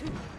Yeah!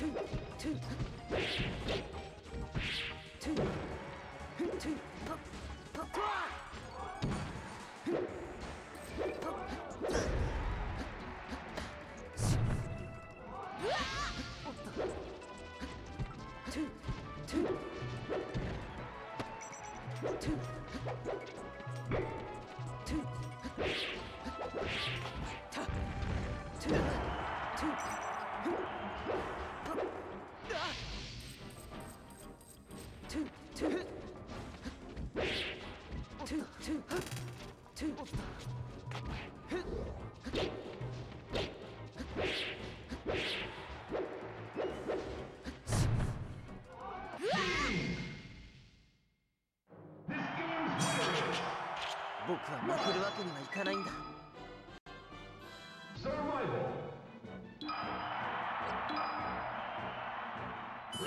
Two. 僕は負けるわけにはいかないんだ。two,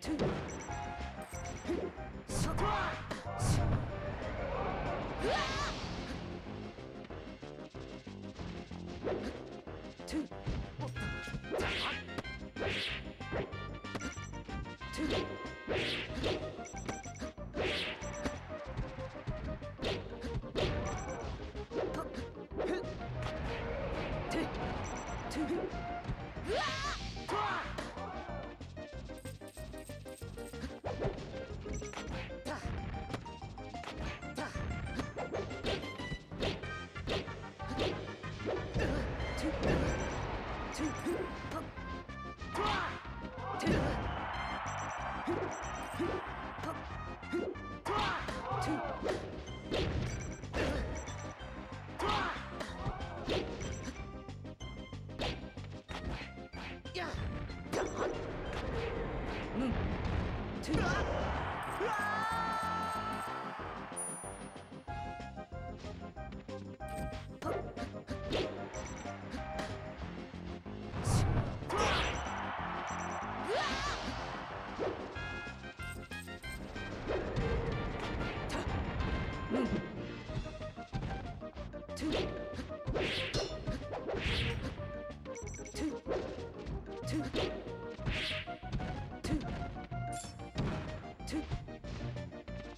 two, two. Two. 응.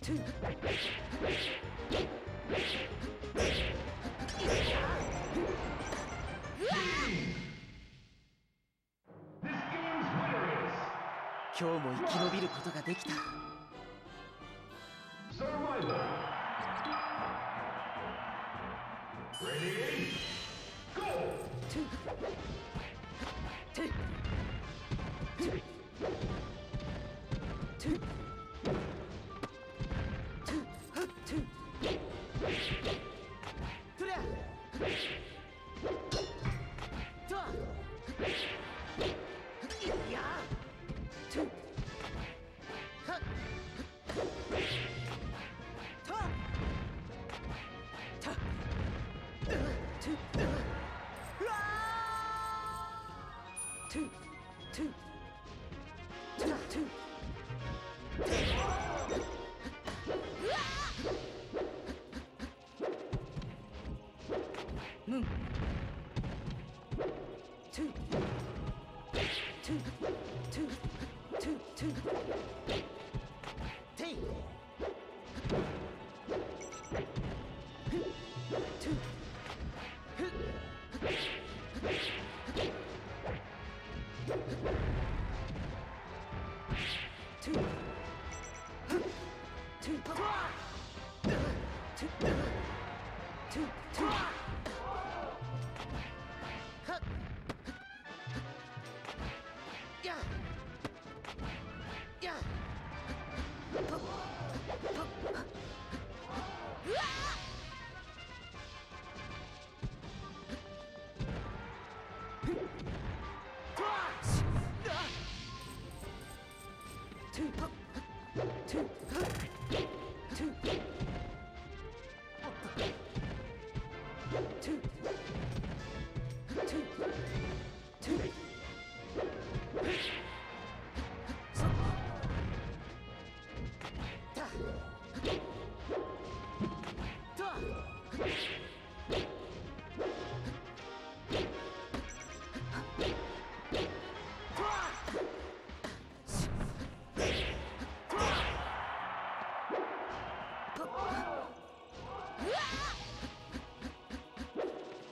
今日も生き延びることができた。Ready? Go! Two. Two. Two. Two, two, two.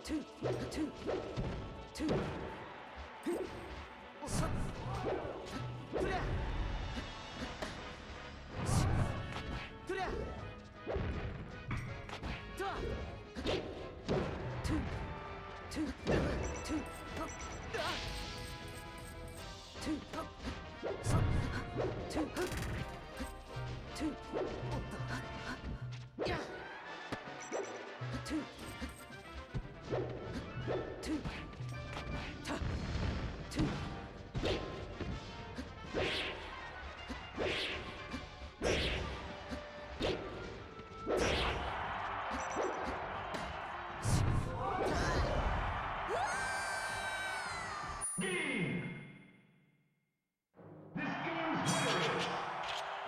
Two, two, two.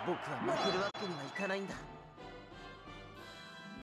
僕は負けるわけにはいかないんだ。